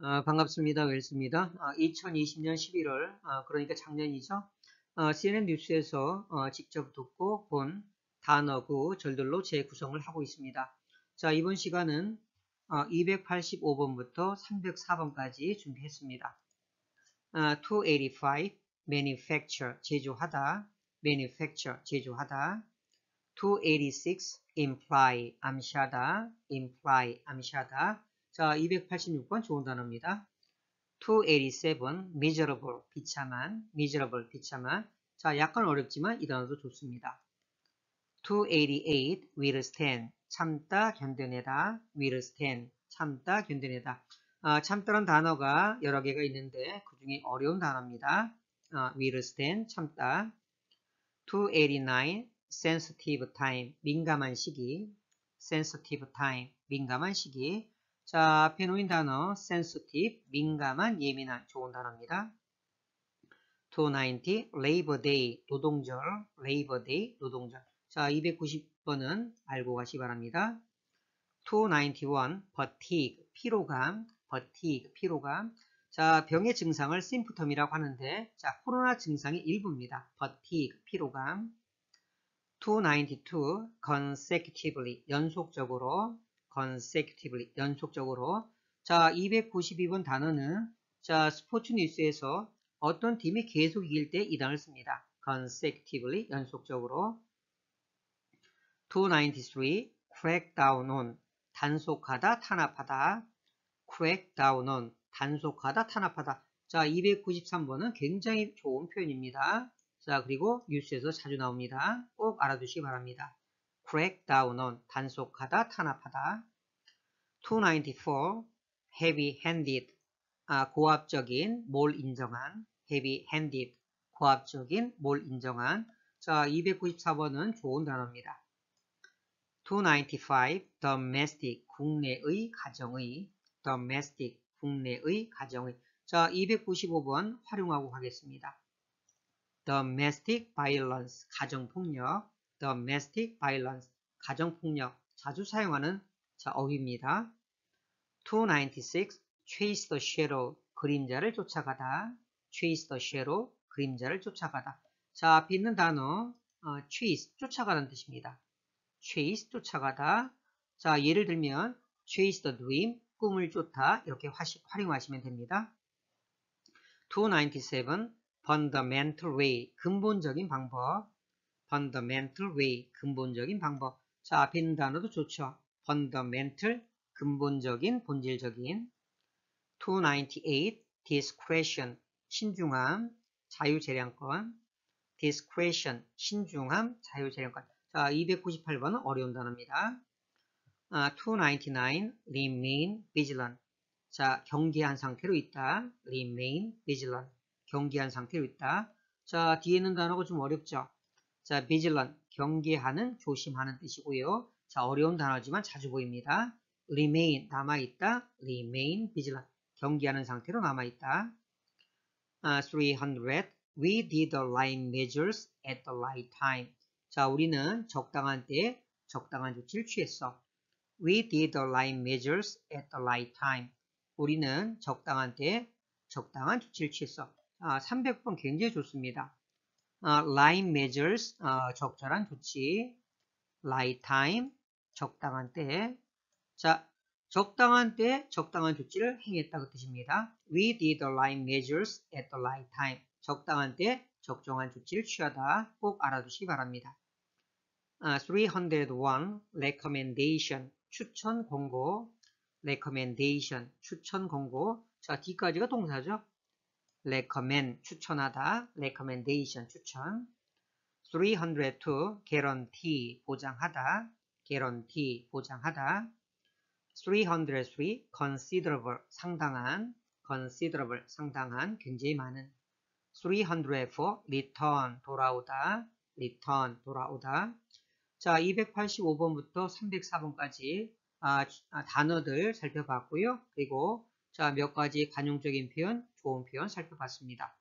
어, 반갑습니다. 웰스입니다. 어, 2020년 11월, 어, 그러니까 작년이죠. 어, CNN 뉴스에서 어, 직접 듣고 본 단어구 절들로 재구성을 하고 있습니다. 자, 이번 시간은 285번부터 304번까지 준비했습니다. 285, manufacture, 제조하다, manufacture, 제조하다. 286, imply, 암시하다, imply, 암시하다. 자, 286번 좋은 단어입니다. 287, miserable, 비참한, miserable, 비참한. 자, 약간 어렵지만 이 단어도 좋습니다. 288, withstand, 참다, 견뎌내다, withstand, 참다, 견뎌내다. 아, 참다란 단어가 여러 개가 있는데 그 중에 어려운 단어입니다. 아, withstand, 참다. 289, sensitive time, 민감한 시기. sensitive time, 민감한 시기. 자, 앞에 놓인 단어 sensitive, 민감한, 예민한, 좋은 단어입니다. 290, Labor Day, 노동절, Labor Day, 노동절. 자, 290번은 알고 가시 바랍니다. 291, fatigue, 피로감, fatigue, 피로감. 자, 병의 증상을 심프텀이라고 하는데, 자, 코로나 증상의 일부입니다. fatigue, 피로감. 292, consecutively, 연속적으로, consecutively, 연속적으로. 자, 292번 단어는, 자, 스포츠 뉴스에서 어떤 팀이 계속 이길 때 이 단어를 씁니다. consecutively, 연속적으로. 293, crack down on, 단속하다, 탄압하다. crack down on, 단속하다, 탄압하다. 자, 293번은 굉장히 좋은 표현입니다. 자, 그리고 뉴스에서 자주 나옵니다. 꼭 알아두시기 바랍니다. Crack down on, 단속하다, 탄압하다. 294, heavy handed, 아, 고압적인, 뭘 인정한, heavy handed, 고압적인, 뭘 인정한. 자, 294번은 좋은 단어입니다. 295, domestic, 국내의, 가정의, domestic, 국내의, 가정의. 자, 295번 활용하고 가겠습니다. domestic violence, 가정폭력, domestic violence, 가정폭력, 자주 사용하는 자, 어휘입니다. 296, chase the shadow, 그림자를 쫓아가다, chase the shadow, 그림자를 쫓아가다. 자, 앞에 있는 단어, 어, chase, 쫓아가는 뜻입니다. chase, 쫓아가다. 자, 예를 들면, chase the dream, 꿈을 쫓다, 이렇게 화시, 활용하시면 됩니다. 297, fundamental way, 근본적인 방법. Fundamental way, 근본적인 방법. 자, 앞에 있는 단어도 좋죠. fundamental, 근본적인, 본질적인. 298, discretion, 신중함, 자유재량권. discretion, 신중함, 자유재량권. 자, 298번은 어려운 단어입니다. 아, 299, remain vigilant. 자, 경계한 상태로 있다. remain vigilant. 경계한 상태로 있다. 자, 뒤에 있는 단어가 좀 어렵죠? 자, vigilant, 경계하는, 조심하는 뜻이고요. 자, 어려운 단어지만 자주 보입니다. remain, 남아있다. remain vigilant, 경계하는 상태로 남아있다. 아, 300, we did the right measures at the right time. 자, 우리는 적당한 때에 적당한 조치를 취했어. We did the right measures at the right time. 우리는 적당한 때에 적당한 조치를 취했어. 아, 300번 굉장히 좋습니다. 아, right measures, 아, 적절한 조치. right time, 적당한 때. 자, 적당한 때 적당한 조치를 행했다 그 뜻입니다. We did the right measures at the right time. 적당한 때 적정한 조치를 취하다 꼭 알아두시기 바랍니다. 아, 301 recommendation 추천 공고 recommendation 추천 공고 자 뒤까지가 동사죠. Recommend 추천하다 recommendation 추천 302 guarantee 보장하다 guarantee 보장하다 303 considerable 상당한 considerable 상당한 굉장히 많은 304 return 돌아오다 return 돌아오다 자 285번부터 304번까지 아, 아, 단어들 살펴봤고요 그리고 자 몇 가지 관용적인 표현 좋은 표현 살펴봤습니다